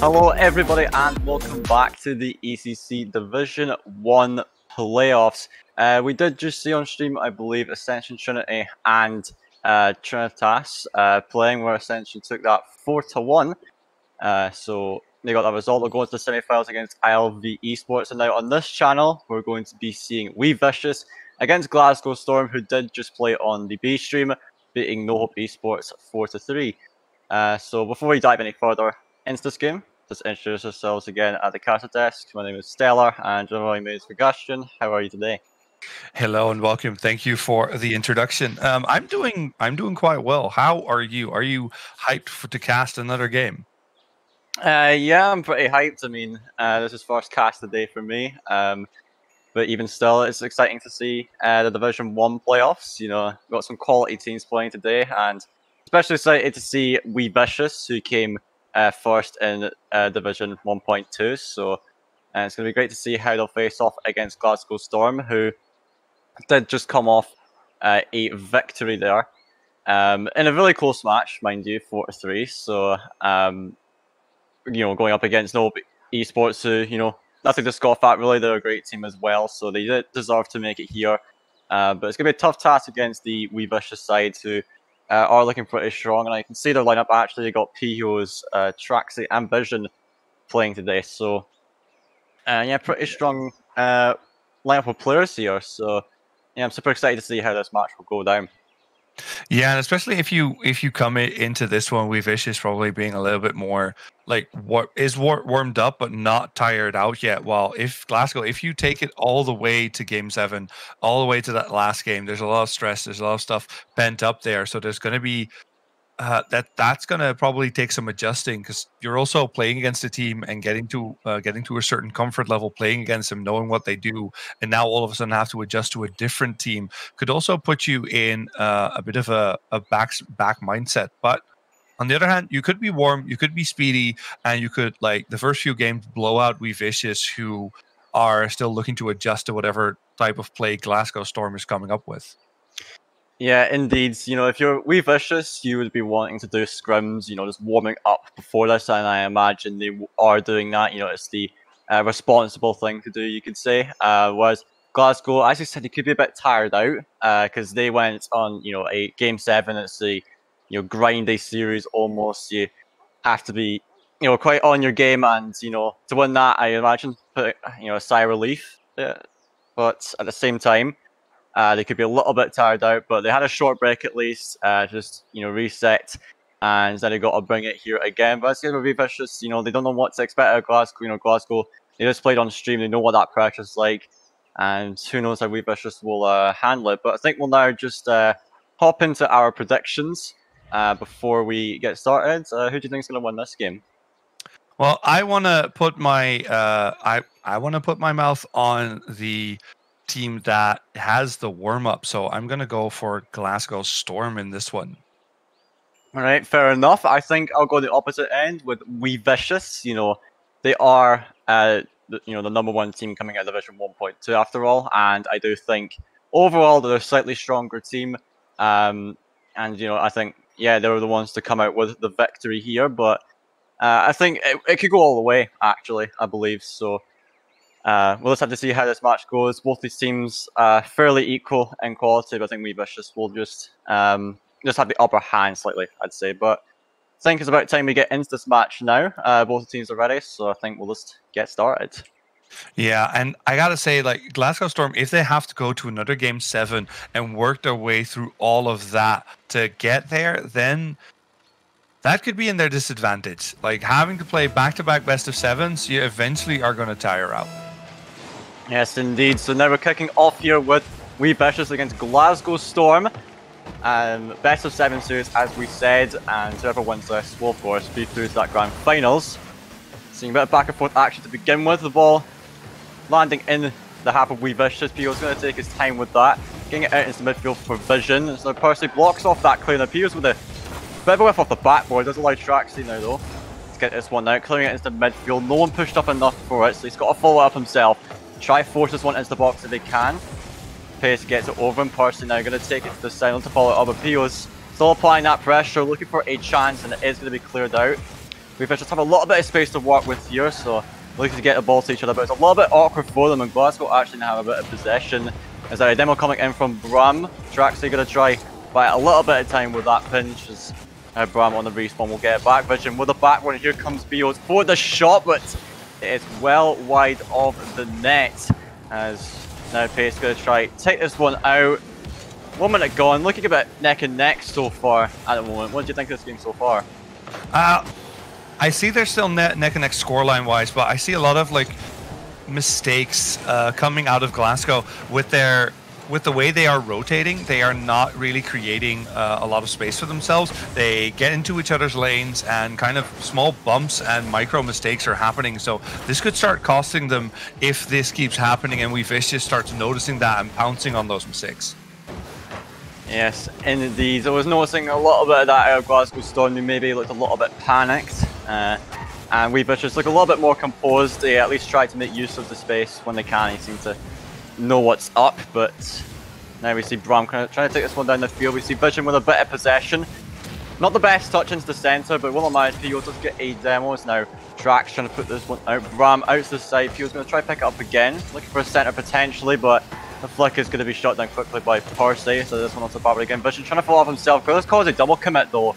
Hello, everybody, and welcome back to the ECC Division 1 playoffs. Uh, we did just see on stream, I believe, Ascension Trinity and uh, Trinitas uh, playing, where Ascension took that 4 to 1. Uh, so they got that result. They're going to the semi-finals against ILV Esports. And now on this channel, we're going to be seeing We Vicious against Glasgow Storm, who did just play on the B stream, beating No Hope Esports 4 to 3. Uh, so before we dive any further into this game, just introduce ourselves again at the Casa desk. My name is Stellar, and my name is Ferguson. How are you today? Hello and welcome. Thank you for the introduction. Um, I'm doing I'm doing quite well. How are you? Are you hyped for, to cast another game? Uh, yeah, I'm pretty hyped. I mean, uh, this is first cast of the day for me. Um, but even still, it's exciting to see uh, the Division One playoffs. You know, got some quality teams playing today, and especially excited to see We Vicious, who came uh, first in uh, Division 1.2. So it's going to be great to see how they'll face off against Glasgow Storm, who did just come off uh, a victory there um, in a really close match, mind you, four to three. So um, you know, going up against no esports, who you know nothing to scoff at. Really, they're a great team as well, so they deserve to make it here. Uh, but it's going to be a tough task against the We Vicious side, who uh, are looking pretty strong. And I can see their lineup actually. Got Pihos, uh, Traxy, and Vision playing today. So, uh, yeah, pretty strong uh, lineup of players here. So, yeah, I'm super excited to see how this match will go down. Yeah, and especially if you if you come into this one with Vicious probably being a little bit more like what is war- warmed up but not tired out yet. While if Glasgow, if you take it all the way to Game Seven, all the way to that last game, there's a lot of stress, there's a lot of stuff pent up there. So there's going to be uh, that that's going to probably take some adjusting because you're also playing against a team and getting to uh, getting to a certain comfort level playing against them knowing what they do and now all of a sudden have to adjust to a different team could also put you in uh, a bit of a, a back back mindset. But on the other hand you could be warm you could be speedy and you could like the first few games blow out we vicious who are still looking to adjust to whatever type of play glasgow storm is coming up with yeah, indeed. You know, if you're We Vicious, you would be wanting to do scrims, you know, just warming up before this, and I imagine they are doing that. You know, it's the uh, responsible thing to do, you could say. Uh, whereas Glasgow, as you said, they could be a bit tired out because uh, they went on, you know, a game seven. It's a, you know, grindy series almost. You have to be, you know, quite on your game, and you know, to win that, I imagine, put you know, a sigh of relief. Yeah. But at the same time, uh, they could be a little bit tired out, but they had a short break at least, uh, just you know reset, and then they got to bring it here again. But it's going to be vicious. You know they don't know what to expect out of Glasgow. You know Glasgow, they just played on stream. They know what that pressure's like, and who knows how We Vicious will uh, handle it. But I think we'll now just uh, hop into our predictions uh, before we get started. Uh, who do you think is going to win this game? Well, I want to put my I I want to put my mouth on the team that has the warm up. So I'm going to go for Glasgow Storm in this one. All right, fair enough. I think I'll go the opposite end with We Vicious. You know, they are, uh, you know, the number one team coming out of Division 1.2 after all, and I do think overall they're a slightly stronger team. Um, and you know, I think yeah, they were the ones to come out with the victory here, but uh, I think it, it could go all the way. Actually, I believe so. Uh, we'll just have to see how this match goes. Both these teams are fairly equal in quality, but I think We Vicious will just um, just have the upper hand slightly, I'd say. But I think it's about time we get into this match now. Uh, both teams are ready, so I think we'll just get started. Yeah, and I gotta say, like Glasgow Storm, if they have to go to another game seven and work their way through all of that to get there, then that could be in their disadvantage. Like having to play back to back best of sevens, you eventually are to tire out. Yes, indeed. So now we're kicking off here with We Vicious against Glasgow Storm. Um, best of seven series, as we said, and whoever wins this will, of course, be through to that grand finals. Seeing a bit of back and forth action to begin with. The ball landing in the half of We Vicious. Pio's going to take his time with that. Getting it out into midfield for Vision. So Percy blocks off that clear. Now Pio's with a bit of a whiff off the backboard. Does allow Traxy now, though. Let's get this one out. Clearing it into the midfield. No one pushed up enough for it, so he's got to follow up himself. Try force this one into the box if they can. Pace gets it over and Percy now going to take it to the silent to follow up. But Pio's still applying that pressure, looking for a chance, and it is going to be cleared out. We just have a little bit of space to work with here, so looking to get the ball to each other, but it's a little bit awkward for them, and Glasgow actually now have a bit of possession. As a demo coming in from Bram, Traxy going to try buy a little bit of time with that pinch, as uh, Bram on the respawn will get back. Vision with the back one, here comes Bios for the shot, but is well wide of the net, as now Pace going to try take this one out. One minute gone, looking a bit neck and neck so far at the moment. What do you think of this game so far? Uh, I see they're still neck and neck scoreline wise, but I see a lot of like mistakes uh, coming out of Glasgow with their with the way they are rotating, they are not really creating uh, a lot of space for themselves. They get into each other's lanes, and kind of small bumps and micro mistakes are happening. So this could start costing them if this keeps happening, and we Vicious starts noticing that and pouncing on those mistakes. Yes, indeed. I was noticing a little bit of that out of Glasgow Storm. They maybe looked a little bit panicked. Uh, and we Vicious look a little bit more composed. They at least try to make use of the space when they can. They seem to know what's up, but now we see Bram trying to take this one down the field. We see Vision with a bit of possession. Not the best touch into the centre, but Willem Pio just get a demo. It's now Trax trying to put this one out. Bram out to the side. Pio's going to try to pick it up again. Looking for a centre potentially, but the flick is going to be shot down quickly by Parsley. So this one onto Barbara again. Vision trying to fall off himself. This cause a double commit though,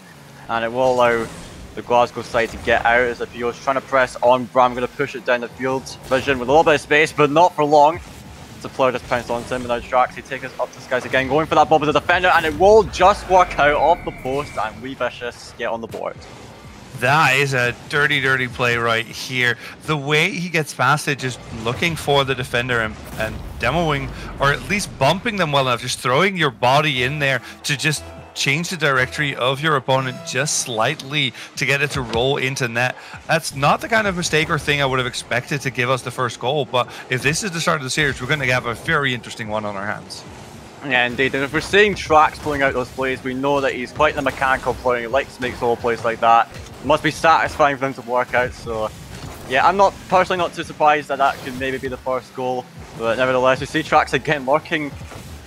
and it will allow the Glasgow side to get out as Pio's trying to press on. Bram going to push it down the field. Vision with a little bit of space, but not for long. Deploy just pounced onto him, and now Trax, he takes us up to skies again, going for that bob with the defender, and it will just work out off the post, and we Vicious get on the board. That is a dirty, dirty play right here. The way he gets past it, just looking for the defender and, and demoing, or at least bumping them well enough, just throwing your body in there to just change the directory of your opponent just slightly to get it to roll into net. That's not the kind of mistake or thing I would have expected to give us the first goal, but if this is the start of the series, we're going to have a very interesting one on our hands. Yeah, indeed. And if we're seeing Trax pulling out those plays, we know that he's quite the mechanical player. He likes to make solo plays like that. It must be satisfying for him to work out. So, yeah, I'm not personally not too surprised that that could maybe be the first goal. But nevertheless, we see Trax again lurking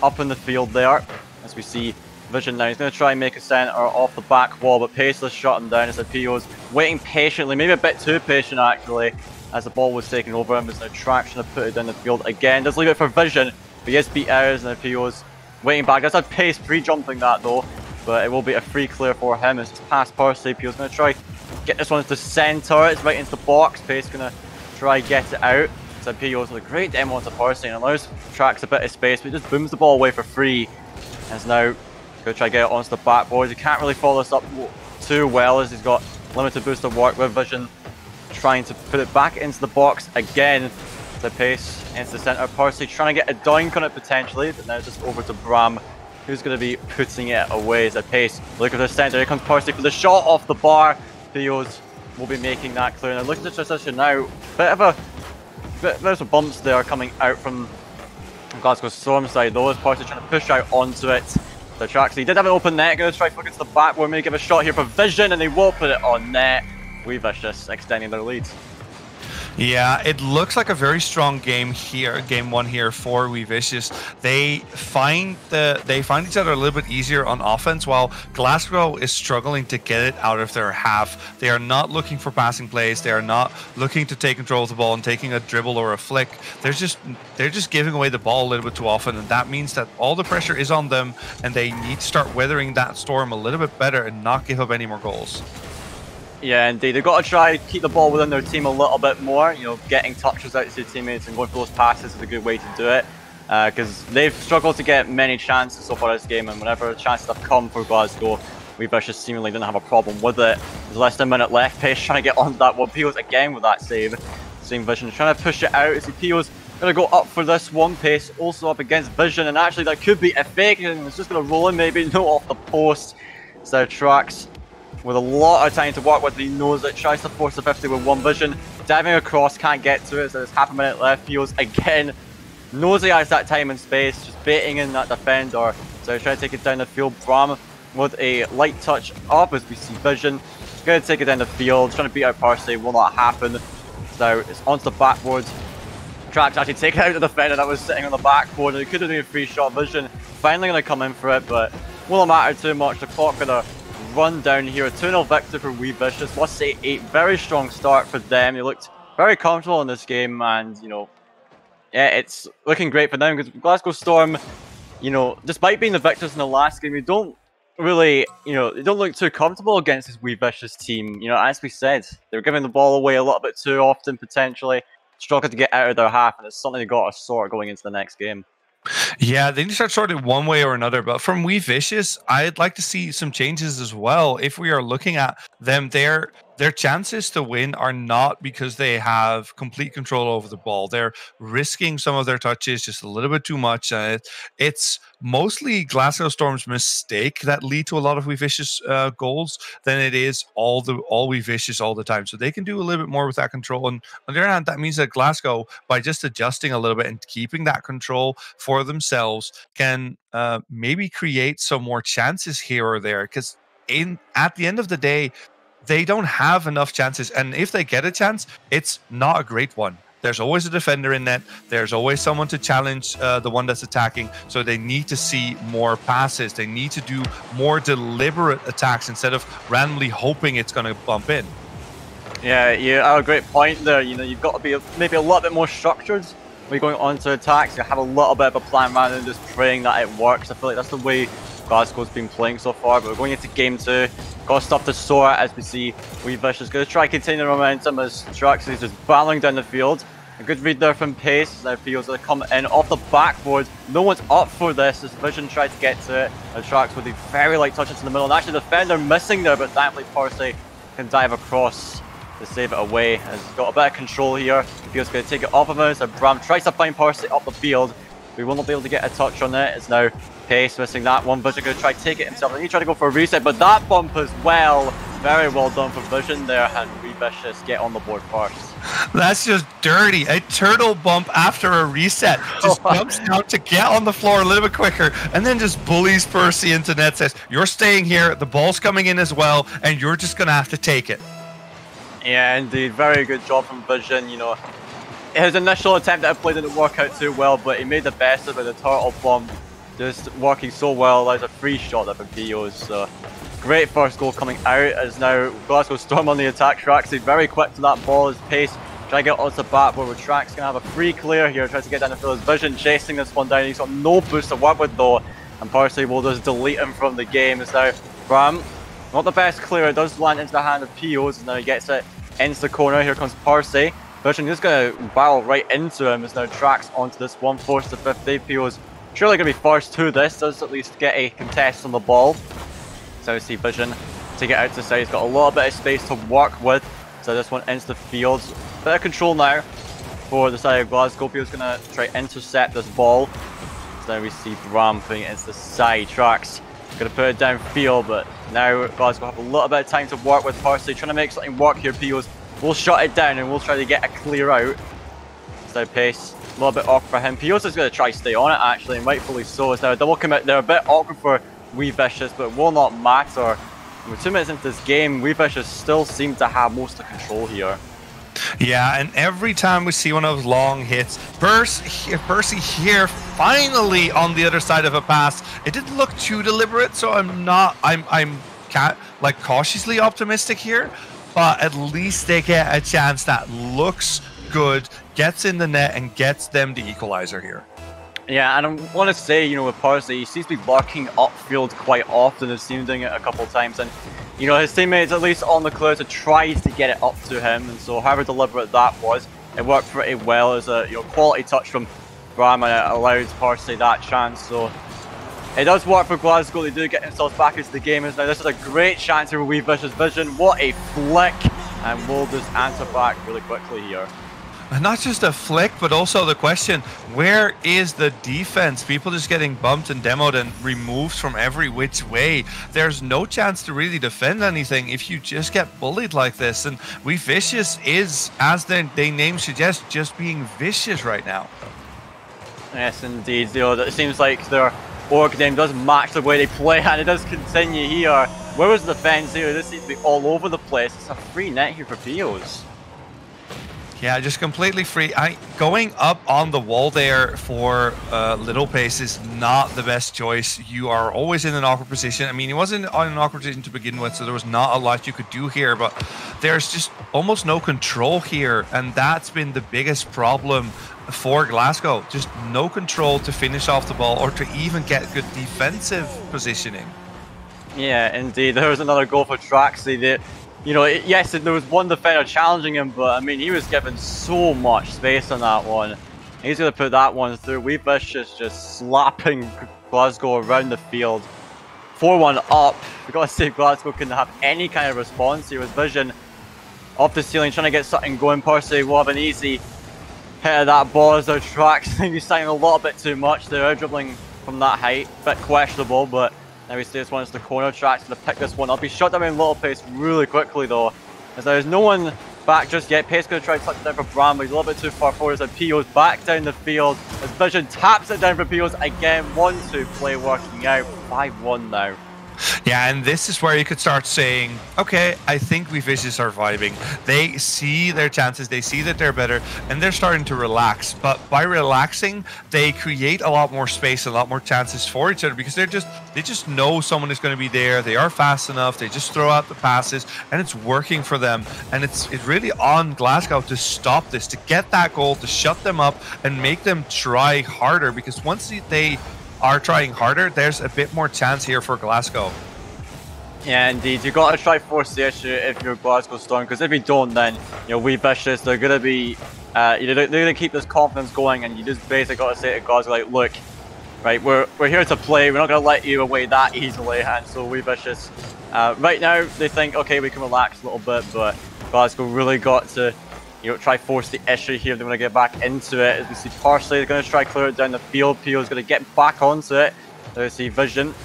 up in the field there. As we see Vision now. He's going to try and make a center off the back wall, but Paceless shot him down as the PO's waiting patiently, maybe a bit too patient actually, as the ball was taken over him. There's no traction to put it down the field again. Does leave it for Vision, but he is beat out and the PO's waiting back. Does have pace pre-jumping that though, but it will be a free clear for him. As it's past Parsley. PO's going to try get this one to center. It's right into the box. Pace going to try get it out. So PO's with a great demo into Parsley and allows Tracks a bit of space, but just booms the ball away for free. And now Gonna try to get it onto the backboard. He can't really follow this up too well as he's got limited boost of work with Vision. Trying to put it back into the box again. The pace into the centre. Parsley trying to get a doink on it potentially, but now just over to Bram, who's going to be putting it away as a pace. Look at the centre. Here comes Parsley for the shot off the bar. Theos will be making that clear. Now look at the transition now. Bit of a bit, there's some bumps there coming out from Glasgow Storm side though as Parsley trying to push out onto it. The Trax, he did have an open net, going to try to focus the back, we're going to give a shot here for Vision, and they will put it on net. We Vicious extending their lead. Yeah, it looks like a very strong game here, game one here for We Vicious. They find the they find each other a little bit easier on offense, while Glasgow is struggling to get it out of their half. They are not looking for passing plays. They are not looking to take control of the ball and taking a dribble or a flick. They're just they're just giving away the ball a little bit too often, and that means that all the pressure is on them, and they need to start weathering that storm a little bit better and not give up any more goals. Yeah, indeed. They've got to try keep the ball within their team a little bit more. You know, getting touches out to their teammates and going for those passes is a good way to do it. Because uh, they've struggled to get many chances so far this game, and whenever chances have come for Glasgow, we've just seemingly didn't have a problem with it. There's less than a minute left. Pace trying to get on that one. Pios again with that save. Same Vision trying to push it out. As Pios going to go up for this one. Pace also up against Vision, and actually that could be a fake, and it's just going to roll in maybe, no off the post. So Trax with a lot of time to work with. He knows it, tries to force the 50 with one vision. Diving across, can't get to it, so there's half a minute left. Feels again, knows he has that time and space, just baiting in that defender. So he's trying to take it down the field. Bram with a light touch up as we see Vision. Going to take it down the field, trying to beat out Parsley, will not happen. So it's onto the backboard. Trax actually taking out of the defender that was sitting on the backboard. It could have been a free shot. Vision finally going to come in for it, but will not matter too much. The clock going to run down here. A 2-0 victory for We Vicious. Must say, a very strong start for them. They looked very comfortable in this game, and, you know, yeah, it's looking great for them because Glasgow Storm, you know, despite being the victors in the last game, you don't really, you know, they don't look too comfortable against this We Vicious team. You know, as we said, they're giving the ball away a little bit too often, potentially. Struggled to get out of their half, and it's something they got to sort going into the next game. Yeah, they need to start sorting one way or another. But from We Vicious, I'd like to see some changes as well. If we are looking at them, their their chances to win are not because they have complete control over the ball. They're risking some of their touches just a little bit too much. Uh, it's mostly Glasgow Storm's mistake that lead to a lot of We Vicious uh, goals than it is all the all We Vicious all the time. So they can do a little bit more with that control. And on the other hand, that means that Glasgow, by just adjusting a little bit and keeping that control for themselves, can uh, maybe create some more chances here or there. Because in at the end of the day, they don't have enough chances. And if they get a chance, it's not a great one. There's always a defender in net. There's always someone to challenge uh, the one that's attacking. So they need to see more passes. They need to do more deliberate attacks instead of randomly hoping it's going to bump in. Yeah, you have a great point there. You know, you've got to be maybe a little bit more structured when you're going on to attacks. You have a little bit of a plan rather than just praying that it works. I feel like that's the way Glasgow's been playing so far, but we're going into game two. Got stuff the Sora as we see We Vicious going to try and continue the momentum as Trax is just battling down the field. A good read there from Pace. Now feels to come in off the backboard. No one's up for this as Vision tried to get to it. And Trax with a very light touch into the middle. And actually the defender missing there, but thankfully Parsley can dive across to save it away. Has got a bit of control here. Feels going to take it off of us. And Bram tries to find Parsley up the field. We will not be able to get a touch on it. It's now Pace missing that one. Vision going to try to take it himself. And he tried to go for a reset, but that bump as well. Very well done for Vision there. And We Vicious get on the board first. That's just dirty. A turtle bump after a reset. Just jumps out to get on the floor a little bit quicker and then just bullies Percy into net. Says, You're staying here. The ball's coming in as well, and you're just going to have to take it. Yeah, indeed. Very good job from Vision. You know, his initial attempt at play didn't work out too well, but he made the best of it. The turtle bomb just working so well. That was a free shot that Pios. So uh, great first goal coming out as now Glasgow Storm on the attack. Traxy very quick to that ball. His pace. Try to get onto the backboard where Trax gonna have a free clear here. Tries to get down the field. His vision chasing this one down. He's got no boost to work with though. And Parsley will just delete him from the game. It's now Bram. Not the best clear. It does land into the hand of Pios. And now he gets it into the corner. Here comes Parsley. Vision just gonna barrel right into him as now tracks onto this one force to 50. Pios surely going to be forced to this, does at least get a contest on the ball. So we see Vision to get out to the side. He's got a little bit of space to work with. So this one into the field. Of control now for the side of Glasgow. He's going to try intercept this ball. So now we see Bram putting it into the side tracks. Going to put it downfield, but now Glasgow have a little bit of time to work with Parsley. Trying to make something work here. Pios will shut it down and we'll try to get a clear out. So pace a little bit awkward for him. Piosa's going to try to stay on it actually, and rightfully so. It's now a double commit. They're a bit awkward for We Vicious, but will not matter. We're two minutes into this game, We Vicious still seem to have most of the control here. Yeah, and every time we see one of those long hits, Percy, Percy here finally on the other side of a pass. It didn't look too deliberate, so I'm not. I'm I'm like cautiously optimistic here, but at least they get a chance that looks good, gets in the net, and gets them the equalizer here. Yeah, and I want to say, you know, with Parsley, he seems to be blocking upfield quite often. I've seen him doing it a couple of times, and you know, his teammates at least on the to try to get it up to him, and so however deliberate that was, it worked pretty well as a you know quality touch from it allowed Parsley that chance. So it does work for Glasgow. They do get themselves back into the game. Is now this is a great chance here with We Vicious Vision. What a flick! And we'll just answer back really quickly here. And not just a flick, but also the question, where is the defense? People just getting bumped and demoed and removed from every which way. There's no chance to really defend anything if you just get bullied like this. And We Vicious is, as their, their name suggests, just being vicious right now. Yes, indeed. You know, it seems like their org name does match the way they play, and it does continue here. Where was the defense here? This seems to be all over the place. It's a free net here for Pios. Yeah, just completely free. I going up on the wall there for uh, Little Pace is not the best choice. You are always in an awkward position. I mean, he wasn't in an awkward position to begin with, so there was not a lot you could do here. But there's just almost no control here, and that's been the biggest problem for Glasgow. Just no control to finish off the ball or to even get good defensive positioning. Yeah, indeed. There was another goal for Traxy that you know, yes, there was one defender challenging him, but I mean, he was given so much space on that one. He's going to put that one through. WeVicious just just slapping Glasgow around the field. 4-1 up. we got to say Glasgow couldn't have any kind of response here with Vision off the ceiling trying to get something going. Parsley will have an easy hit of that ball as their tracks. He's starting a little bit too much. They're dribbling from that height. Bit questionable, but now see this one the corner tracks to pick this one up. He shot down in little pace really quickly though. As there's no one back just yet. Pace could try to touch it down for Bram, but he's a little bit too far forward as PO's back down the field. As Vision taps it down for PO's again. 1-2 play working out. 5-1 now. Yeah, and this is where you could start saying, okay, I think we Vicious are vibing. They see their chances, they see that they're better, and they're starting to relax. But by relaxing, they create a lot more space, a lot more chances for each other because they're just they just know someone is going to be there. They are fast enough. They just throw out the passes, and it's working for them. And it's it's really on Glasgow to stop this, to get that goal, to shut them up, and make them try harder. Because once they are trying harder, there's a bit more chance here for Glasgow. Yeah, indeed. You've got to try force the issue if you're Glasgow Storm, because if you don't, then, you know, we vicious, they're going to be, uh, you know, they're going to keep this confidence going, and you just basically got to say to Glasgow, like, look, right, we're, we're here to play, we're not going to let you away that easily, and so we vicious. Uh, right now, they think, okay, we can relax a little bit, but Glasgow really got to you know, try force the issue here. They want to get back into it. As we see Parsley, they're going to try clear it down the field. Pio is going to get back onto it. There we see Vision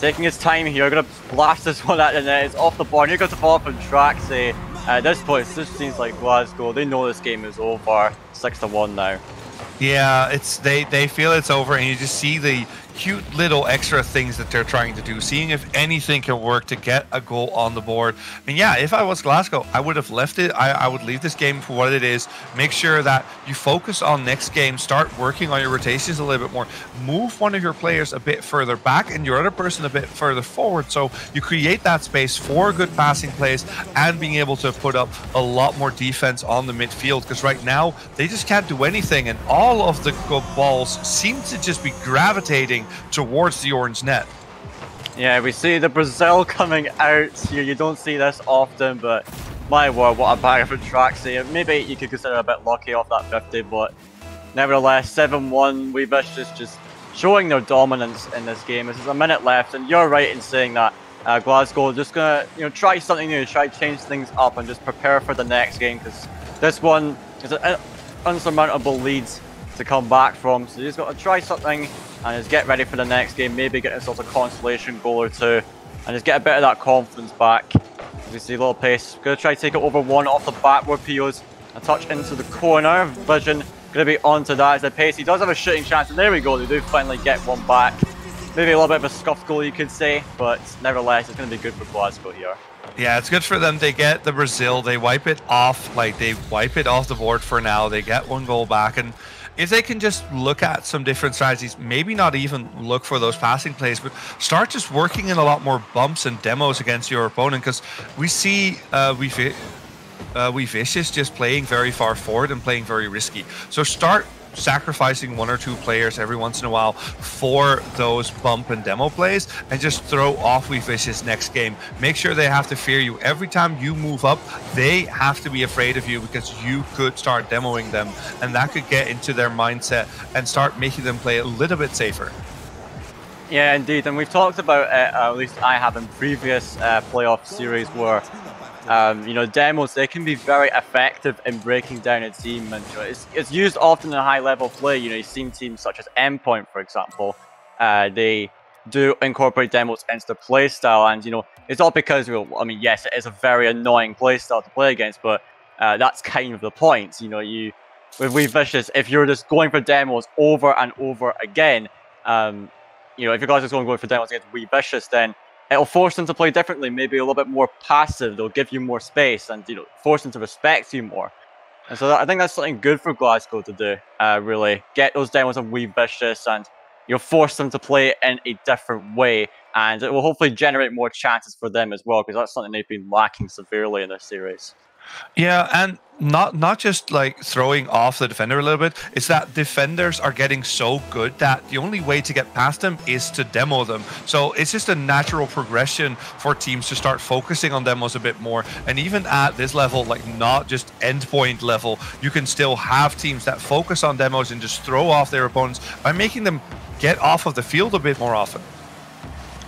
taking his time here. Going to blast this one at the net. It's off the board. Here goes the ball from Traxy. At this point, this seems like Glasgow. They know this game is over. Six to one now. Yeah, it's they they feel it's over, and you just see the cute little extra things that they're trying to do, seeing if anything can work to get a goal on the board. And yeah, if I was Glasgow, I would have left it. I, I would leave this game for what it is. Make sure that you focus on next game, start working on your rotations a little bit more, move one of your players a bit further back and your other person a bit further forward. So you create that space for good passing plays and being able to put up a lot more defense on the midfield. Because right now, they just can't do anything. And all of the balls seem to just be gravitating towards the orange net. Yeah, we see the Brazil coming out here. You don't see this often, but my word, what a bag of tracks here. Maybe you could consider a bit lucky off that 50, but nevertheless, 7-1, WeVicious just showing their dominance in this game. This is a minute left, and you're right in saying that uh, Glasgow just gonna you know try something new, try change things up, and just prepare for the next game because this one is an unsurmountable lead to come back from. So he's got to try something and just get ready for the next game. Maybe get a consolation goal or two and just get a bit of that confidence back. As you see, little pace. Gonna try to take it over one off the backward POs. A touch into the corner. Vision gonna be onto that as the pace. He does have a shooting chance, and there we go. They do finally get one back. Maybe a little bit of a scuffed goal, you could say, but nevertheless, it's gonna be good for Glasgow here. Yeah, it's good for them. They get the Brazil. They wipe it off. Like they wipe it off the board for now. They get one goal back, and if they can just look at some different strategies, maybe not even look for those passing plays, but start just working in a lot more bumps and demos against your opponent because we see uh, we uh, WeVicious just playing very far forward and playing very risky. So start sacrificing one or two players every once in a while for those bump and demo plays and just throw off We WeVicious next game. Make sure they have to fear you. Every time you move up, they have to be afraid of you because you could start demoing them and that could get into their mindset and start making them play a little bit safer. Yeah, indeed. And we've talked about it, at least I have in previous uh, playoff series where um, you know, demos, they can be very effective in breaking down a team. And you know, it's, it's used often in high-level play. You know, you've seen teams such as Endpoint, for example. Uh, they do incorporate demos into the playstyle. And, you know, it's all because, well, I mean, yes, it is a very annoying playstyle to play against, but uh, that's kind of the point. You know, you with WeVicious, if you're just going for demos over and over again, um, you know, if you guys are going, going for demos against WeVicious, then it'll force them to play differently, maybe a little bit more passive. They'll give you more space and you know force them to respect you more. And so I think that's something good for Glasgow to do. Uh, really get those demos and We Vicious and you'll force them to play in a different way, and it will hopefully generate more chances for them as well because that's something they've been lacking severely in this series. Yeah, and not not just like throwing off the defender a little bit. It's that defenders are getting so good that the only way to get past them is to demo them. So it's just a natural progression for teams to start focusing on demos a bit more. And even at this level, like not just endpoint level, you can still have teams that focus on demos and just throw off their opponents by making them get off of the field a bit more often.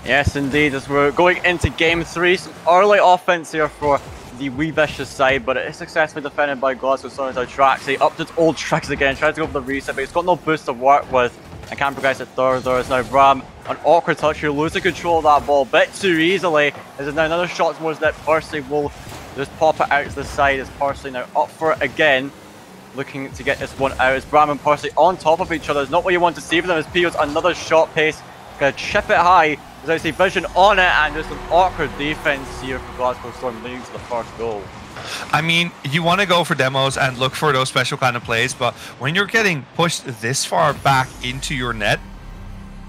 Yes, indeed. As we're going into game three, some early offense here for the We Vicious side, but it is successfully defended by Glasgow Stormers out Traxy. Up to its old tracks again, tries to go for the reset, but he's got no boost to work with and can't progress it third. There is now Bram, an awkward touch here, losing control of that ball a bit too easily. This is now another shot towards that. Percy will just pop it out to the side as Percy now up for it again. Looking to get this one out as Bram and Percy on top of each other. It's not what you want to see for them as Pios another shot pace. Gonna chip it high as I see Vision on it, and just an awkward defense here for Glasgow Storm leading to the first goal. I mean, you want to go for demos and look for those special kind of plays, but when you're getting pushed this far back into your net,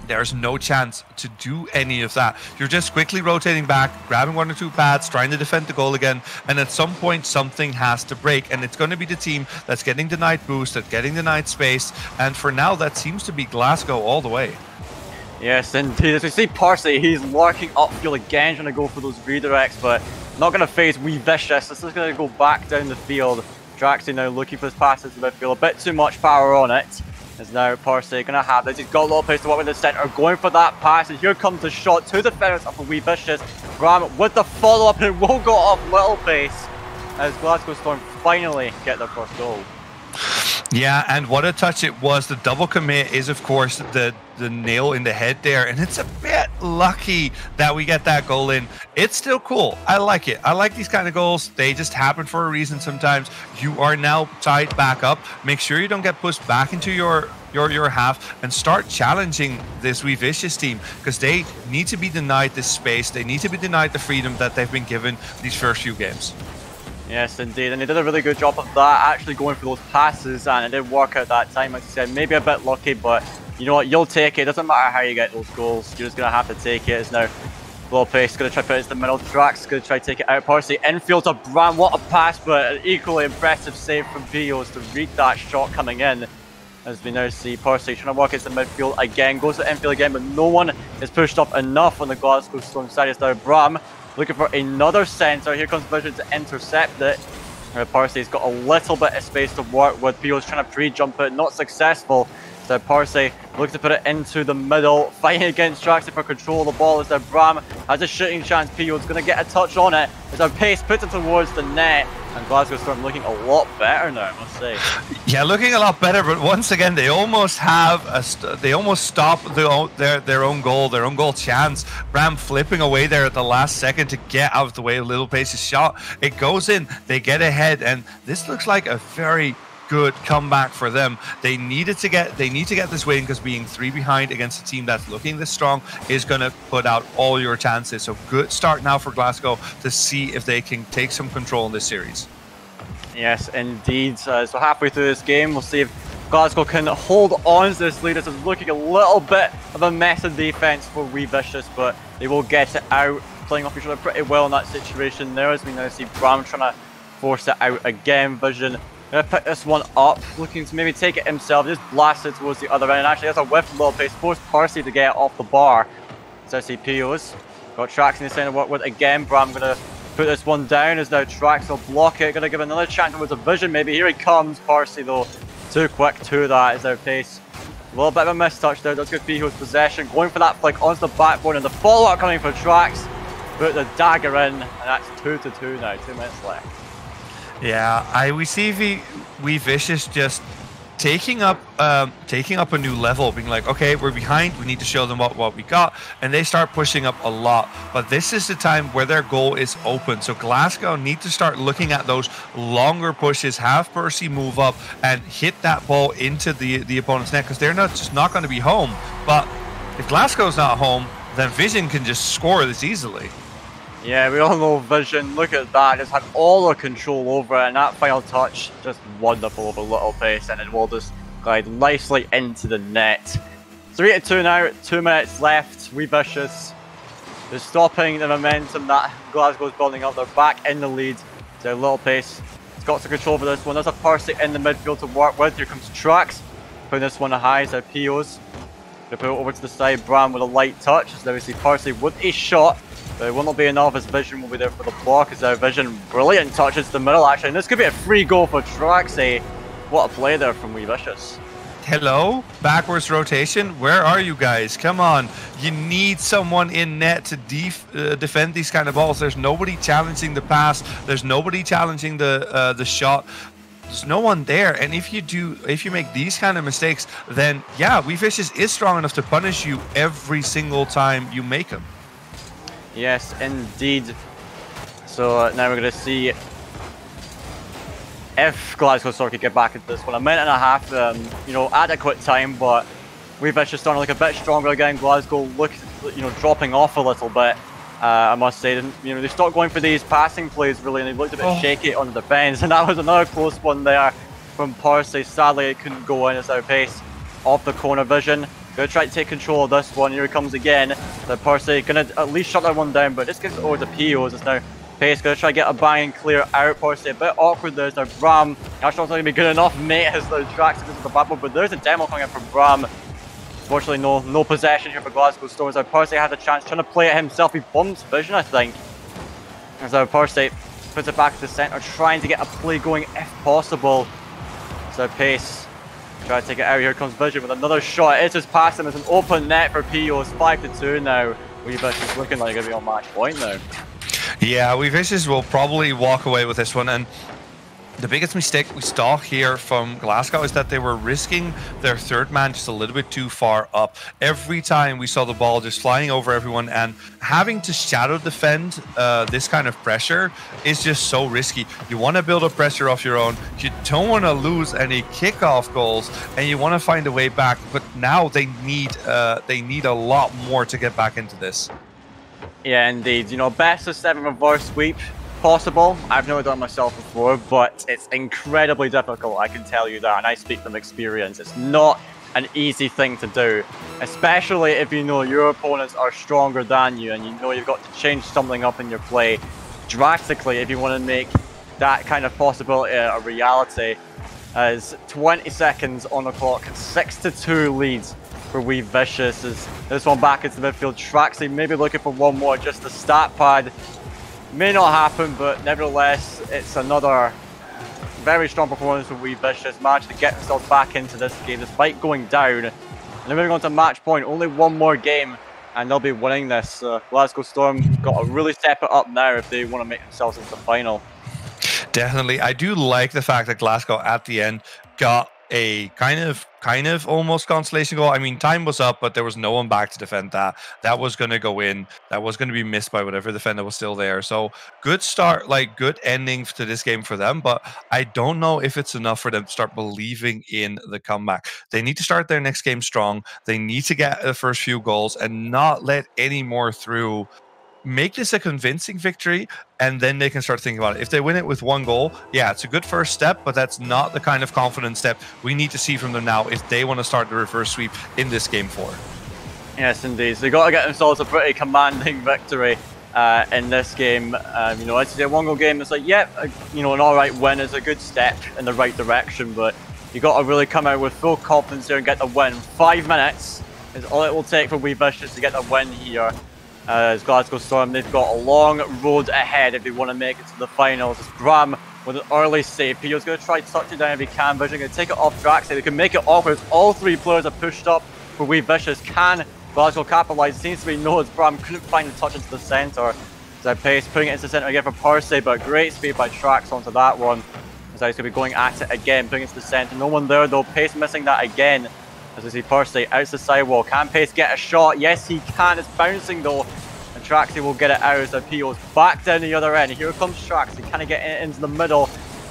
there's no chance to do any of that. You're just quickly rotating back, grabbing one or two pads, trying to defend the goal again, and at some point something has to break, and it's going to be the team that's getting denied boost, that's getting denied space, and for now that seems to be Glasgow all the way. Yes, indeed. As we see Parsley, he's lurking upfield again, trying to go for those redirects, but not going to face We Vicious. This is going to go back down the field. Traxy now looking for his passes to midfield. A bit too much power on it. Is now Parsley going to have this. He's got Lopez to work with the centre, going for that pass. And here comes the shot to the of a We Vicious. Graham with the follow-up, and will go off little pace as Glasgow Storm finally get their first goal. Yeah, and what a touch it was. The double commit is, of course, the the nail in the head there, and it's a bit lucky that we get that goal in. It's still cool. I like it. I like these kind of goals. They just happen for a reason sometimes. You are now tied back up. Make sure you don't get pushed back into your your your half and start challenging this We Vicious team because they need to be denied this space. They need to be denied the freedom that they've been given these first few games. Yes, indeed, and they did a really good job of that, actually going for those passes, and it did work out that time, as I said, maybe a bit lucky, but you know what, you'll take it, doesn't matter how you get those goals, you're just going to have to take it, it's now Lopez going to try to put it into the middle, Trax to try to take it out, Parsley, infield to Bram. what a pass, but an equally impressive save from Pios to read that shot coming in, as we now see Parsley trying to work into midfield again, goes to infield again, but no one is pushed up enough on the Glasgow Storm side, it's now Bram looking for another centre. Here comes Vision to intercept it. Parsley's got a little bit of space to work with. Pio's trying to pre-jump it, not successful. So Parsley looks to put it into the middle, fighting against Traxy for control of the ball as their Bram has a shooting chance. Pio's going to get a touch on it as their pace puts it towards the net. And Glasgow Storm looking a lot better now, I must say. Yeah, looking a lot better, but once again, they almost have a they almost stop the, their their own goal, their own goal chance. Bram flipping away there at the last second to get out of the way of Little Pace's shot. It goes in, they get ahead, and this looks like a very good comeback for them. They needed to get they need to get this win because being three behind against a team that's looking this strong is going to put out all your chances. So good start now for Glasgow to see if they can take some control in this series. Yes, indeed. Uh, so halfway through this game, we'll see if Glasgow can hold on to this lead. This is looking a little bit of a mess in defence for Wee but they will get it out, playing off each other pretty well in that situation there as we now see Bram trying to force it out again. Vision Gonna pick this one up, looking to maybe take it himself, just blast it towards the other end, and actually has a whiff little pace, forced Percy to get off the bar. So see POs. Got Trax in the center work with again, Bram gonna put this one down as now Trax will block it, gonna give another chance towards a vision maybe, here he comes, Percy though, too quick to that is their pace. A little bit of a missed touch there, does good Piho's possession, going for that flick onto the backboard, and the follow-up coming for Trax, put the dagger in, and that's 2 to 2 now, 2 minutes left. Yeah, I we see v, we vicious just taking up um, taking up a new level, being like, okay, we're behind, we need to show them what, what we got, and they start pushing up a lot. But this is the time where their goal is open. So Glasgow need to start looking at those longer pushes, have Percy move up and hit that ball into the the opponent's net because they're not just not going to be home. But if Glasgow's not home, then Vision can just score this easily. Yeah, we all know Vision. Look at that. Just had all the control over it, and that final touch, just wonderful over Little Pace, and it will just glide nicely into the net. 3 to 2 now, 2 minutes left. We Vicious just stopping the momentum that Glasgow's building up. They're back in the lead. So Little Pace It's got some control over this one. There's a Parsley in the midfield to work with. Here comes Trax. Putting this one high, so POs. They put it over to the side, Bram with a light touch. So we see Parsley with a shot. It will not be enough as Vision will be there for the block as our Vision brilliant touches the middle actually. And this could be a free goal for Traxy. What a play there from Wee. Hello? Backwards rotation? Where are you guys? Come on. You need someone in net to def uh, defend these kind of balls. There's nobody challenging the pass. There's nobody challenging the uh, the shot. There's no one there. And if you do, if you make these kind of mistakes, then yeah, Vicious is strong enough to punish you every single time you make them. Yes, indeed. So uh, now we're going to see if Glasgow could get back into this one. A minute and a half, um, you know, adequate time, but we've just starting like a bit stronger again. Glasgow look, you know, dropping off a little bit. Uh, I must say, you know, they stopped going for these passing plays really, and they looked a bit oh. shaky on the defence, and that was another close one there from Parsley. Sadly, it couldn't go in. It's our pace off the corner vision. Gonna try to take control of this one. Here he comes again. The Parsley gonna at least shut that one down, but this gets over the POs. It's now Pace gonna try to get a bang and clear out. Parsley a bit awkward there. Now Bram. That's not gonna be good enough, mate, as tracks because of the battle, but there's a demo coming in from Bram. Unfortunately, no no possession here for Glasgow Storms. Now Parsley has a chance trying to play it himself. He bumps Vision, I think. As our Parsley puts it back to the centre, trying to get a play going if possible. So Pace try to take it out. Here comes Vision with another shot. It's just past him. It's an open net for POs. 5 to 2 now. Weavish is looking like going to be on match point now. Yeah, Weavish will probably walk away with this one. And the biggest mistake we saw here from Glasgow is that they were risking their third man just a little bit too far up. Every time we saw the ball just flying over everyone and having to shadow defend uh, this kind of pressure is just so risky. You want to build up pressure off your own. You don't want to lose any kickoff goals, and you want to find a way back. But now they need uh, they need a lot more to get back into this. Yeah, indeed. You know, best of seven reverse sweep possible. I've never done it myself before, but it's incredibly difficult, I can tell you that, and I speak from experience. It's not an easy thing to do, especially if you know your opponents are stronger than you and you know you've got to change something up in your play drastically if you want to make that kind of possibility a reality. As 20 seconds on the clock, 6 to 2 leads for We Vicious as this one back into the midfield. Traxy maybe looking for one more, just the stat pad May not happen, but nevertheless, it's another very strong performance from We Vicious. Managed to get themselves back into this game despite going down. And they're moving on to match point. Only one more game and they'll be winning this. Uh, Glasgow Storm got to really step it up now if they want to make themselves into the final. Definitely. I do like the fact that Glasgow at the end got a kind of kind of almost consolation goal. I mean, time was up, but there was no one back to defend that. That was going to go in. That was going to be missed by whatever defender was still there. So good start, like good ending to this game for them. But I don't know if it's enough for them to start believing in the comeback. They need to start their next game strong. They need to get the first few goals and not let any more through make this a convincing victory, and then they can start thinking about it. If they win it with one goal, yeah, it's a good first step, but that's not the kind of confidence step we need to see from them now if they want to start the reverse sweep in this game four. Yes, indeed. So they got to get themselves a pretty commanding victory. Uh, in this game, um, you know, it's a one-goal game. It's like, yeah, uh, you know, an all-right win is a good step in the right direction, but you got to really come out with full confidence here and get the win. Five minutes is all it will take for We Vicious to get the win here. Uh, as Glasgow Storm, they've got a long road ahead if they want to make it to the finals. It's Bram with an early save. Pio's going to try to touch it down if he can. Vision going to take it off so they can make it awkward. All three players are pushed up for We Vicious. Can Glasgow capitalise? Seems to be no as Bram couldn't find the touch into the centre. So Pace putting it into the centre again for Parsley, but great speed by Trax onto that one. As he's going to be going at it again, putting it to the centre. No one there though. Pace missing that again. As we see Parsley out the sidewall. Can Pace get a shot? Yes, he can. It's bouncing though. And Traxy will get it out as Pio's back down the other end. Here comes Traxy. Can he get it into the middle?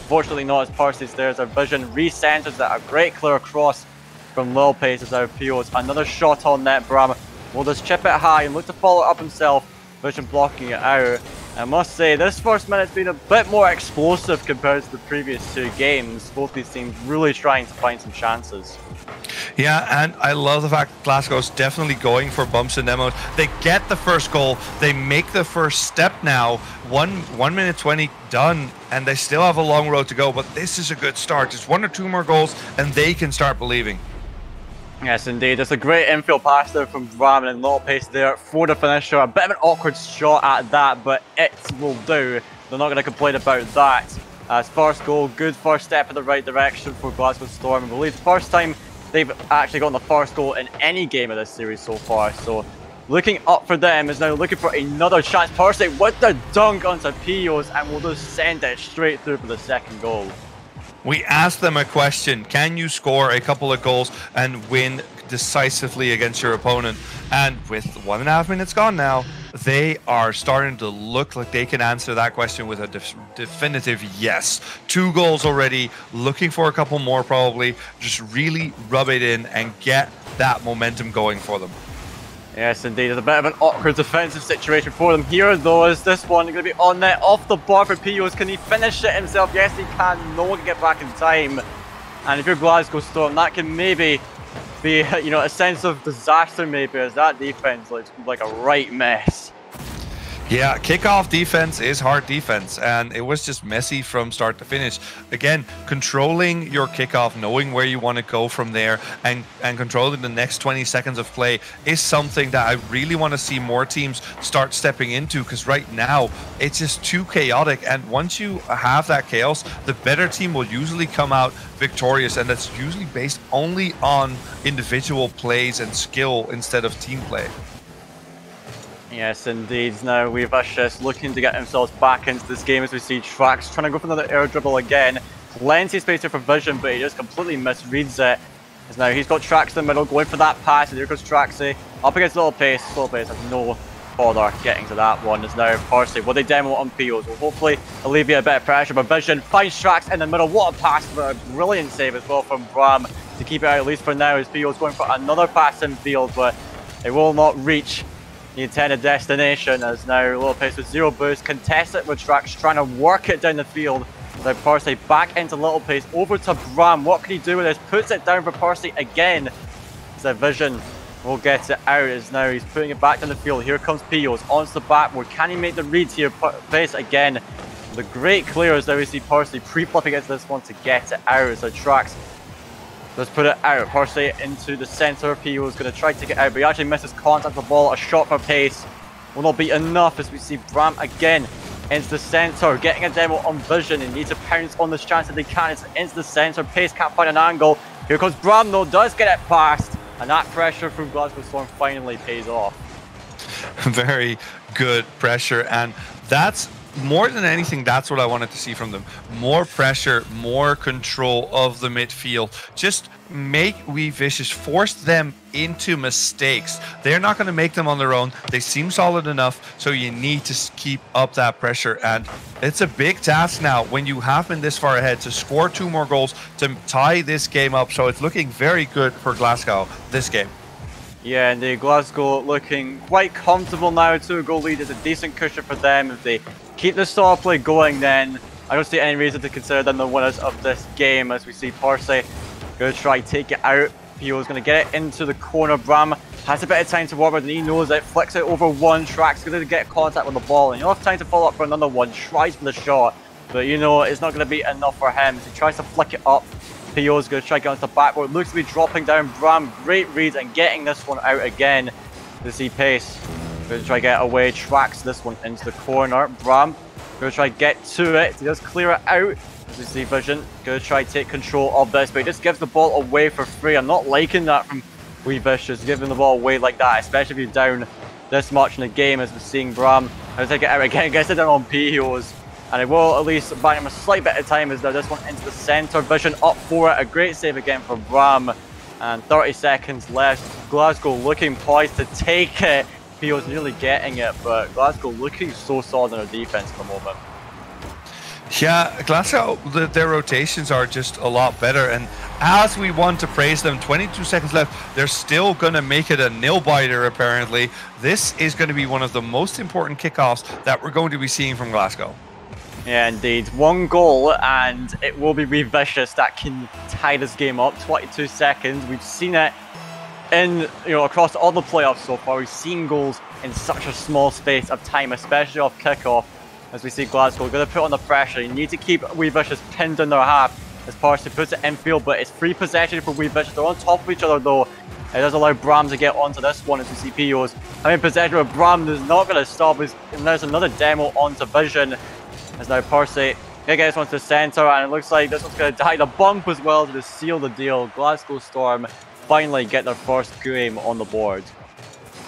Fortunately not as Parsley's there as our vision recenters that. A great clear across from Lil Pace as our Pio's. Another shot on net. Bram will just chip it high and look to follow up himself. Vision blocking it out. I must say, this first minute's been a bit more explosive compared to the previous two games. Both these teams really trying to find some chances. Yeah, and I love the fact Glasgow's definitely going for bumps and demos. They get the first goal, they make the first step now. One one minute twenty done, and they still have a long road to go. But this is a good start. Just one or two more goals, and they can start believing. Yes, indeed. It's a great infield pass there from Braman and lot of pace there for the finisher. A bit of an awkward shot at that, but it will do. They're not going to complain about that. As first goal, good first step in the right direction for Glasgow Storm. I believe the first time they've actually gotten the first goal in any game of this series so far. So looking up for them is now looking for another chance. Parsec with the dunk onto Pios and will just send it straight through for the second goal. We asked them a question Can you score a couple of goals and win decisively against your opponent? And with one and a half minutes gone now, they are starting to look like they can answer that question with a def- definitive yes. Two goals already, looking for a couple more probably. Just really rub it in and get that momentum going for them. Yes, indeed. It's a bit of an awkward defensive situation for them here, though. Is this one going to be on net off the bar for Pios? Can he finish it himself? Yes, he can. No one can get back in time. And if you're Glasgow Storm, that can maybe you know, a sense of disaster, maybe, as that defense looks like a right mess. Yeah, kickoff defense is hard defense, and it was just messy from start to finish. Again, controlling your kickoff, knowing where you want to go from there, and, and controlling the next 20 seconds of play is something that I really want to see more teams start stepping into because right now it's just too chaotic. And once you have that chaos, the better team will usually come out victorious, and that's usually based only on individual plays and skill instead of team play. Yes, indeed. Now we've just looking to get themselves back into this game as we see Trax trying to go for another air dribble again. Plenty of space here for Vision, but he just completely misreads it. As now he's got Trax in the middle, going for that pass, and there goes Traxy. Up against Little Pace. Little Pace has no bother getting to that one. As now Parsley, will they demo on Pios? Will hopefully alleviate a bit of pressure, but Vision finds Trax in the middle. What a pass for a brilliant save as well from Bram to keep it out at least for now as Pios going for another pass in field, but it will not reach the intended destination as now Lopez with zero boost, contest it with Trax, trying to work it down the field. Now Parsley back into Little Pace, over to Bram. What can he do with this? Puts it down for Parsley again. a Vision will get it out as now he's putting it back down the field. Here comes Pios onto the backboard. Can he make the read here? Pace again. The great clear as now we see Parsley pre-flipping into this one to get it out. So Trax Let's put it out. Parsley into the centre. Pio was going to try to get out, but he actually misses contact the ball. A shot for pace will not be enough as we see Bram again into the centre, getting a demo on vision. He needs to pounce on this chance that they can. It's into the centre. Pace can't find an angle. Here comes Bram though, does get it past. And that pressure from Glasgow Storm finally pays off. Very good pressure. And that's more than anything, that's what I wanted to see from them. More pressure, more control of the midfield. Just make We Vicious, force them into mistakes. They're not going to make them on their own. They seem solid enough, so you need to keep up that pressure. And it's a big task now when you have been this far ahead to score two more goals to tie this game up. So it's looking very good for Glasgow this game. Yeah, and the Glasgow looking quite comfortable now. Two goal lead is a decent cushion for them. If they keep the style play going, then I don't see any reason to consider them the winners of this game. As we see Parsley going to try take it out. Pio's going to get it into the corner. Bram has a bit of time to work with, and he knows it. Flicks it over one. Track's going to get contact with the ball, and you'll have time to follow up for another one. Tries for the shot, but you know it's not going to be enough for him. So he tries to flick it up Pio's going to try to get onto the backboard. Looks to be dropping down. Bram, great read and getting this one out again. To see pace. To try to get away. Trax this one into the corner. Bram to try to get to it. He does clear it out. This is see Vision to try to take control of this, but he just gives the ball away for free. I'm not liking that from Wee just giving the ball away like that, especially if you're down this much in the game as we're seeing Bram. I'll take it out again, gets it down on Pios and it will at least buy him a slight bit of time as now this one into the centre. Vision up for it. A great save again from Bram. And 30 seconds left. Glasgow looking poised to take it. Pio's nearly getting it, but Glasgow looking so solid in their defence at the moment. Yeah, Glasgow, the, their rotations are just a lot better. And as we want to praise them, 22 seconds left, they're still going to make it a nil biter, apparently. This is going to be one of the most important kickoffs that we're going to be seeing from Glasgow. Yeah, indeed. One goal, and it will be Vicious that can tie this game up. 22 seconds. We've seen it in you know across all the playoffs so far. We've seen goals in such a small space of time, especially off kickoff. As we see Glasgow going to put on the pressure. You need to keep Vicious pinned in their half as Parsley puts it in field, but it's free possession for Vicious. They're on top of each other though. It does allow Bram to get onto this one as we see Pios. I mean, possession with Bram is not going to stop. And there's another demo onto Vision. As now Parsley get this one to center, and it looks like this one's gonna die the bump as well to seal the deal. Glasgow Storm finally get their first game on the board.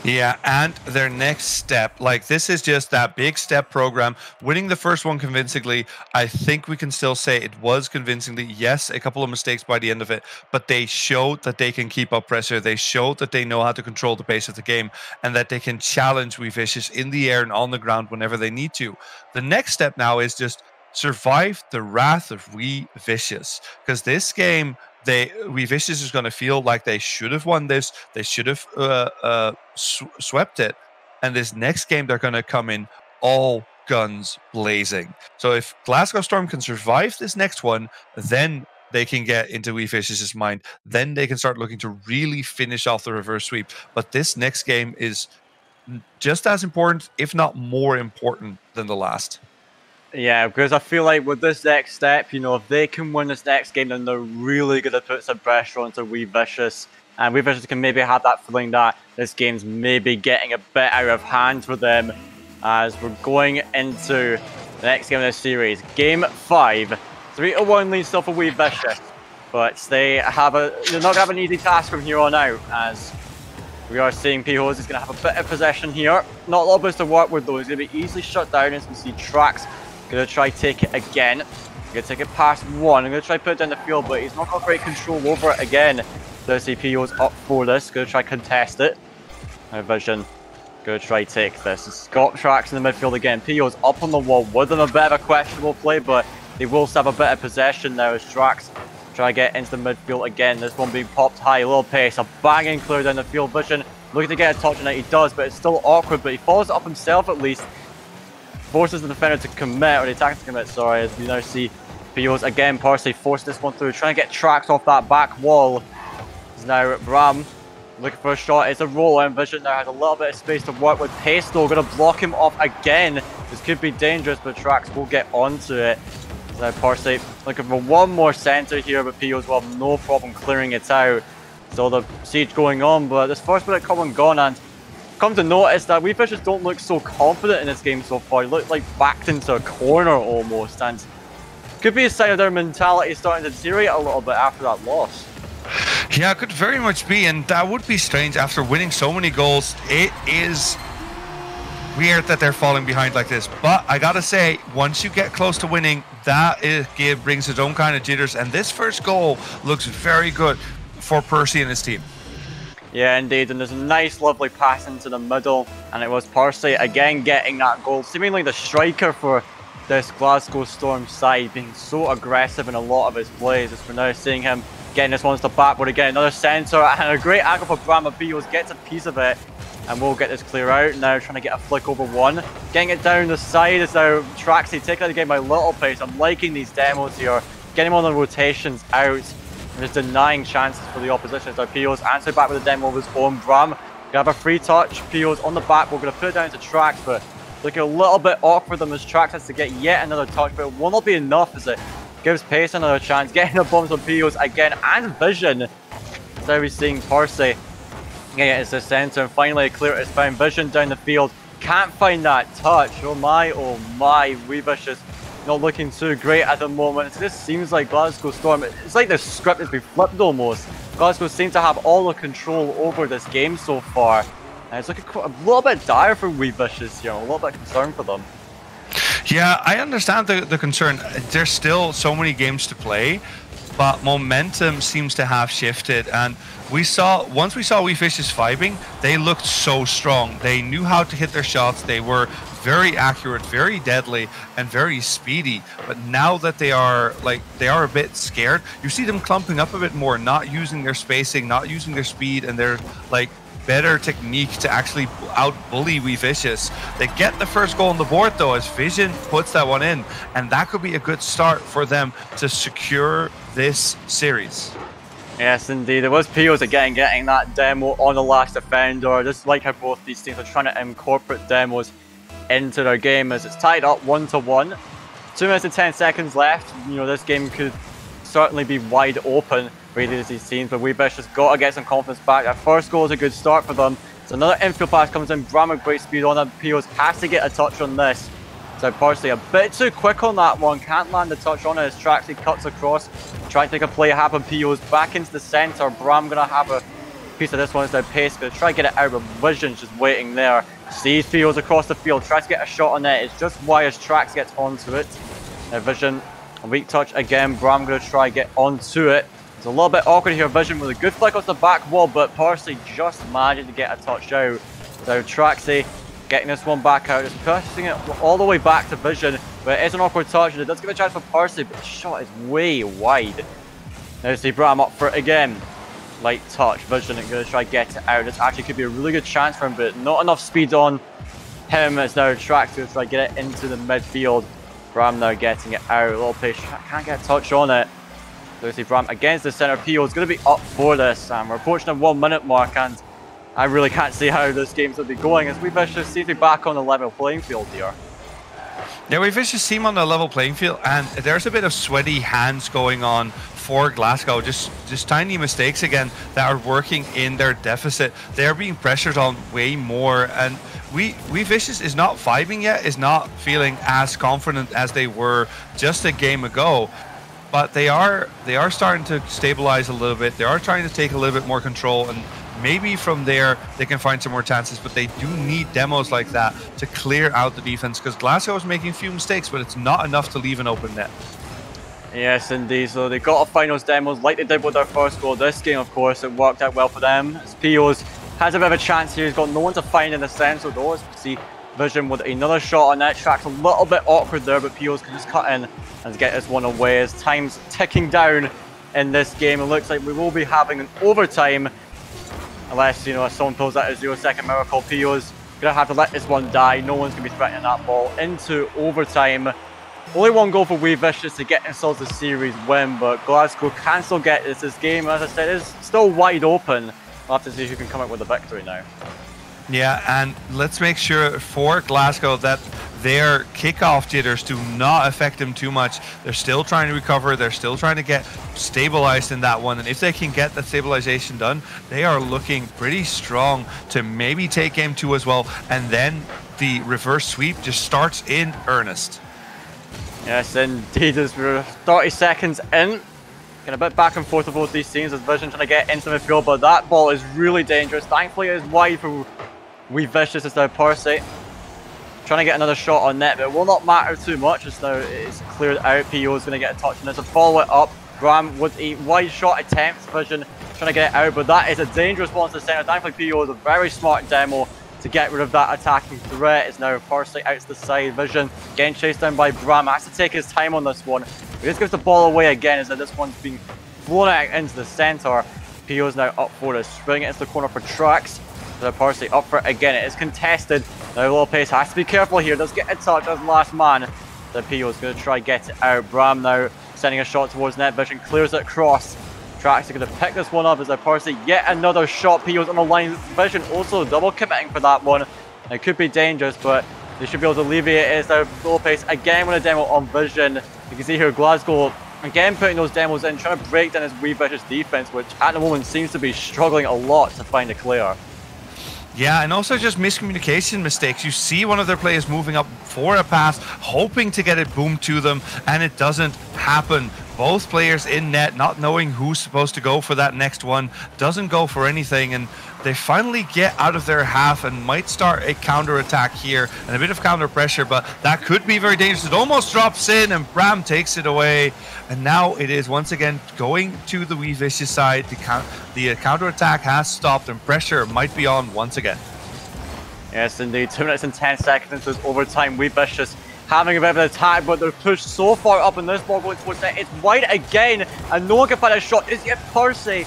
Yeah, and their next step, like this is just that big step program. Winning the first one convincingly, I think we can still say it was convincingly. Yes, a couple of mistakes by the end of it, but they showed that they can keep up pressure. They showed that they know how to control the pace of the game and that they can challenge We Vicious in the air and on the ground whenever they need to. The next step now is just survive the wrath of We Vicious because this game they We is going to feel like they should have won this. They should have uh, uh, sw- swept it, and this next game they're going to come in all guns blazing. So if Glasgow Storm can survive this next one, then they can get into We Vicious's mind. Then they can start looking to really finish off the reverse sweep. But this next game is just as important, if not more important, than the last. Yeah, because I feel like with this next step, you know, if they can win this next game, then they're really going to put some pressure onto We Vicious. And We Vicious can maybe have that feeling that this game's maybe getting a bit out of hand for them as we're going into the next game of this series. Game 5. 3 to 1 lead still for We Vicious. But they have a, they're not going to have an easy task from here on out as we are seeing Pios is going to have a bit of possession here. Not a lot of us to work with though. He's going to be easily shut down as we see Trax Gonna try take it again. Gonna take it past one. I'm gonna try put it down the field, but he's not got great control over it again. The CPO's up for this. Gonna try contest it. My vision. Gonna try take this. Got Trax in the midfield again. PO's up on the wall with him. A bit of a questionable play, but they will have a bit of possession now as Trax try to get into the midfield again. This one being popped high, little pace, a banging clear down the field. Vision looking to get a touch on it. He does, but it's still awkward. But he follows it up himself at least forces the defender to commit, or the attacker to commit, sorry, as we now see Pios again, Parsley force this one through, trying to get tracked off that back wall. Is now Bram looking for a shot, it's a roll, and Vision now has a little bit of space to work with Pace though, gonna block him off again. This could be dangerous, but Trax will get onto it. Now Parsley looking for one more center here, but Pios will have no problem clearing it out. Still the siege going on, but this first bit of come and gone, and come to notice that we Fishers don't look so confident in this game so far. They look like backed into a corner almost, and could be a sign of their mentality starting to deteriorate a little bit after that loss. Yeah, it could very much be, and that would be strange after winning so many goals. It is weird that they're falling behind like this. But I gotta say, once you get close to winning, that is, it brings its own kind of jitters. And this first goal looks very good for Percy and his team. Yeah, indeed, and there's a nice, lovely pass into the middle, and it was Parsley again getting that goal. Seemingly the striker for this Glasgow Storm side, being so aggressive in a lot of his plays, as we're now seeing him getting this one to the back, but again, another centre, and a great angle for Brahma Bios, gets a piece of it, and we'll get this clear out. Now trying to get a flick over one. Getting it down the side is now Traxy taking the game by little pace. I'm liking these demos here. Getting on the rotations out and just denying chances for the opposition. So Pios answered back with a demo of his own. Bram gonna have a free touch. Pios on the back. We're gonna put it down to Trax, but looking a little bit awkward them as Trax has to get yet another touch, but it will not be enough as it gives Pace another chance. Getting the bombs on Pios again and Vision. So we're seeing Parsley getting into the center and finally clear it is found. Vision down the field. Can't find that touch. Oh my, oh my. Vicious not looking too great at the moment. Just seems like Glasgow Storm, it's like the script has been flipped almost. Glasgow seem to have all the control over this game so far. And it's looking a little bit dire for We Vicious here, a little bit concerned for them. Yeah, I understand the, the concern. There's still so many games to play, but momentum seems to have shifted. And we saw, once we saw We Vicious vibing, they looked so strong. They knew how to hit their shots. They were very accurate, very deadly, and very speedy. But now that they are like they are a bit scared, you see them clumping up a bit more, not using their spacing, not using their speed, and their like better technique to actually out bully We Vicious. They get the first goal on the board though, as Vision puts that one in, and that could be a good start for them to secure this series. Yes, indeed. It was Pios again getting that demo on the last defender. Just like how both these teams are trying to incorporate demos into their game as it's tied up one to one. Two minutes and ten seconds left. You know, this game could certainly be wide open for either of these teams, but Weebish just got to get some confidence back. That first goal is a good start for them. So another infield pass comes in. Bram with great speed on it. Pios has to get a touch on this. So Parsley a bit too quick on that one. Can't land the touch on it as Traxy cuts across. Trying to take a play happen. Pios back into the centre. Bram gonna have a piece of this one instead of pace. Gonna try to get it out, but Vision's just waiting there. Sees Fields across the field. Tries to get a shot on it. It's just why as Trax gets onto it. Vision, a weak touch again. Bram gonna try get onto it. It's a little bit awkward here. Vision with a good flick off the back wall, but Parsley just managed to get a touch out. So Traxy getting this one back out, just pushing it all the way back to Vision, but it is an awkward touch, and it does give a chance for Parsley, but the shot is way wide. Now see Bram up for it again. Light touch, Vision is going to try get it out. This actually could be a really good chance for him, but not enough speed on him. It's now track to try get it into the midfield. Bram now getting it out. A little pitch, can't get a touch on it. Lucy Bram against the centre. Pio is going to be up for this. and we're approaching the one minute mark, and I really can't see how this game's going to be going as we Vicious seem to be back on the level playing field here. Yeah, We Vicious seem on the level playing field, and there's a bit of sweaty hands going on for Glasgow. Just just tiny mistakes again that are working in their deficit. They're being pressured on way more, and we we Vicious is not vibing yet. Is not feeling as confident as they were just a game ago but they are they are starting to stabilize a little bit. They are trying to take a little bit more control, and maybe from there they can find some more chances. But they do need demos like that to clear out the defense because Glasgow is making a few mistakes, but it's not enough to leave an open net. Yes, indeed. So they got a finals demos like they did with their first goal. This game, of course, it worked out well for them. As Pios has a bit of a chance here. He's got no one to find in the centre, though. As see Vision with another shot on that track. A little bit awkward there, but Pios can just cut in and get this one away as time's ticking down in this game. It looks like we will be having an overtime unless, you know, someone pulls out a zero second miracle. Pio's gonna have to let this one die. No one's gonna be threatening that ball into overtime. Only one goal for We Vicious to get themselves a series win, but Glasgow can still get this. This game, as I said, is still wide open. We'll have to see who can come up with a victory now. Yeah, and let's make sure for Glasgow that their kickoff jitters do not affect them too much. They're still trying to recover. They're still trying to get stabilized in that one. And if they can get that stabilization done, they are looking pretty strong to maybe take game two as well. And then the reverse sweep just starts in earnest. Yes, indeed. As we're 30 seconds in, Getting a bit back and forth of both these teams as Vision trying to get into midfield, but that ball is really dangerous. Thankfully, it is wide for We Vicious as now Parsley. Trying to get another shot on net, but it will not matter too much as now it's cleared out. PO is going to get a touch on this and follow it up. Bram with a wide shot attempt. Vision trying to get it out, but that is a dangerous one to the centre. Thankfully, PO is a very smart demo to get rid of that attacking threat. It's now Parsley out to the side. Vision getting chased down by Bram. Has to take his time on this one. He just gives the ball away again as that this one's being blown out into the centre. PO's now up for it. Spring it into the corner for Trax. The Parsley up for it again. It is contested. Now Lopez has to be careful here. Does get a touch as last man. The PO is going to try get it out. Bram now sending a shot towards net vision. Clears it across. Tracks are going to pick this one up as the Parsley yet another shot. PO's on the line. Vision also double committing for that one. It could be dangerous, but they should be able to alleviate it. As It's now Lopez again with a demo on Vision. You can see here Glasgow again putting those demos in, trying to break down his wee vicious defense, which at the moment seems to be struggling a lot to find a clear. Yeah, and also just miscommunication mistakes. You see one of their players moving up for a pass, hoping to get it boomed to them, and it doesn't happen. Both players in net, not knowing who's supposed to go for that next one, doesn't go for anything, and they finally get out of their half and might start a counter attack here and a bit of counter pressure, but that could be very dangerous. It almost drops in, and Bram takes it away, and now it is once again going to the We Vicious side. The, count, the uh, counter attack has stopped, and pressure might be on once again. Yes, indeed. Two minutes and 10 seconds into overtime. We Vicious having a bit of an attack, but they're pushed so far up in this ball going towards net. It's wide again, and no one can find a shot. Is it Percy?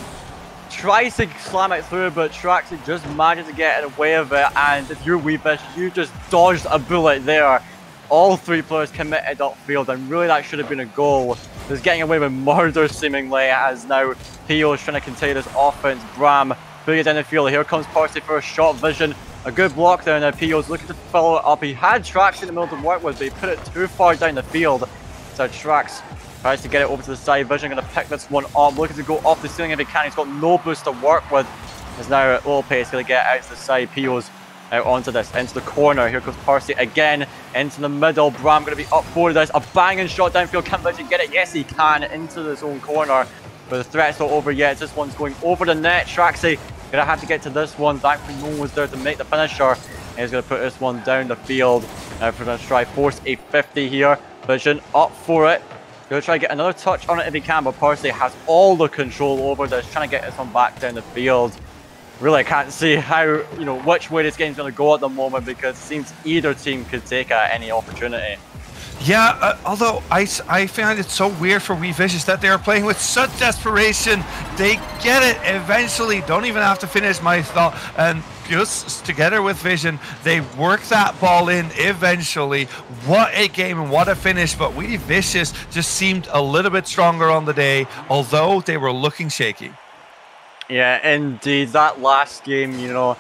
Tries to slam it through, but Traxy just manages to get in the way of it. And if you're Weebish, you just dodged a bullet there. All three players committed upfield, and really that should have been a goal. Just getting away with murder seemingly, as now is trying to contain this offense. Bram booted in the field. Here comes Percy for a shot vision. A good block there, and Pio's looking to follow it up. He had Trax in the middle to work with, but he put it too far down the field. So Trax tries to get it over to the side. Vision going to pick this one up, looking to go off the ceiling if he can. He's got no boost to work with. There's now a little pace going to get out to the side. Pio's out onto this, into the corner. Here comes Percy again, into the middle. Bram going to be up for this. A banging shot downfield. Can Vision get it? Yes, he can, into his own corner. But the threat's not over yet. This one's going over the net. Traxy Gonna have to get to this one. No one was there to make the finisher. And he's gonna put this one down the field. Uh, for gonna try force a 50 here. Vision up for it. Gonna try to get another touch on it if he can, but Parsley has all the control over this, trying to get this one back down the field. Really, I can't see how, you know, which way this game's gonna go at the moment because it seems either team could take any opportunity. Yeah, uh, although I, I find it so weird for We Vicious that they are playing with such desperation. They get it eventually. Don't even have to finish my thought. And just together with Vision, they work that ball in eventually. What a game and what a finish. But We Vicious just seemed a little bit stronger on the day, although they were looking shaky. Yeah, indeed. That last game, you know,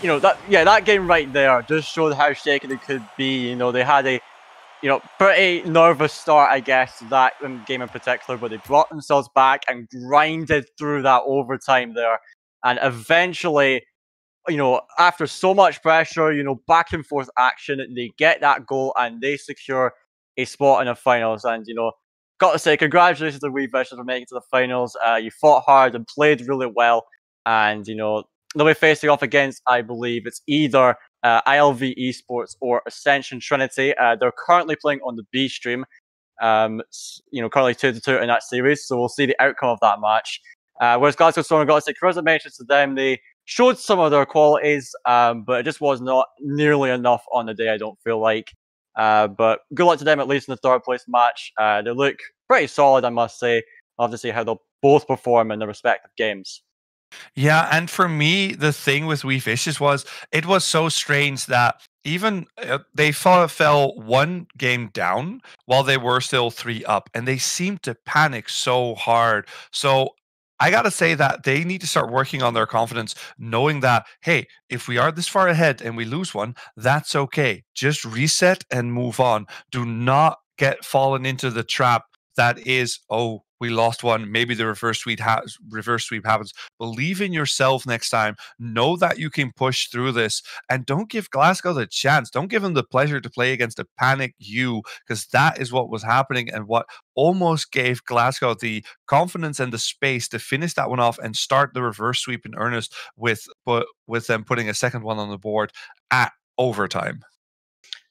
you know that yeah, that game right there just showed how shaky they could be. You know, they had a you know, pretty nervous start, I guess, that game in particular, but they brought themselves back and grinded through that overtime there. And eventually, you know, after so much pressure, you know, back and forth action, they get that goal and they secure a spot in the finals. And, you know, got to say, congratulations to We Vicious for making it to the finals. Uh, you fought hard and played really well. And, you know, they'll be facing off against, I believe, it's either uh, ILV Esports or Ascension Trinity. Uh, they're currently playing on the B stream. Um, you know, currently two to two in that series, so we'll see the outcome of that match. Uh, whereas Glasgow Storm got to say, Charisma mentions to them they showed some of their qualities, um, but it just was not nearly enough on the day. I don't feel like. Uh, but good luck to them at least in the third place match. Uh, they look pretty solid, I must say. I'll have to see how they'll both perform in their respective games. Yeah, and for me, the thing with We Vicious was it was so strange that even uh, they fell, fell one game down while they were still three up, and they seemed to panic so hard. So I got to say that they need to start working on their confidence, knowing that, hey, if we are this far ahead and we lose one, that's okay. Just reset and move on. Do not get fallen into the trap that is, oh, we lost one. Maybe the reverse sweep ha- reverse sweep happens. Believe in yourself next time. Know that you can push through this, and don't give Glasgow the chance. Don't give them the pleasure to play against a panic you, because that is what was happening and what almost gave Glasgow the confidence and the space to finish that one off and start the reverse sweep in earnest with but with them putting a second one on the board at overtime.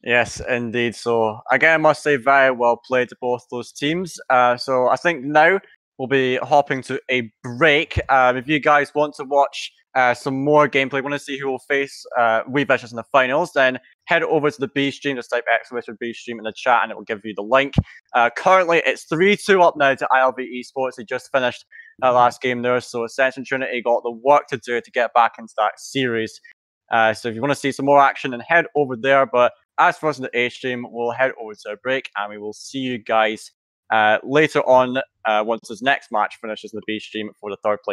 Yes, indeed. So again, I must say, very well played to both those teams. Uh, so I think now we'll be hopping to a break. Um, if you guys want to watch uh, some more gameplay, want to see who will face uh, We Vicious in the finals, then head over to the B stream. Just type exclamation B stream in the chat, and it will give you the link. Uh, currently, it's three two up now to ILV Esports. They just finished that last game there, so Ascension Trinity got the work to do to get back into that series. Uh, so if you want to see some more action, then head over there. But as for us in the A stream, we'll head over to a break and we will see you guys uh, later on uh, once this next match finishes in the B stream for the third place